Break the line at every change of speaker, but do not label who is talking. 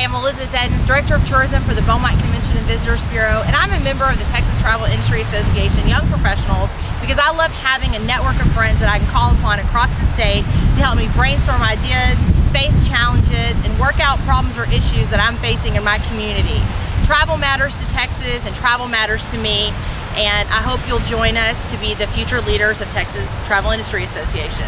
I'm Elizabeth Eddins, Director of Tourism for the Beaumont Convention and Visitors Bureau, and I'm a member of the Texas Travel Industry Association Young Professionals because I love having a network of friends that I can call upon across the state to help me brainstorm ideas, face challenges, and work out problems or issues that I'm facing in my community. Travel matters to Texas and travel matters to me, and I hope you'll join us to be the future leaders of Texas Travel Industry Association.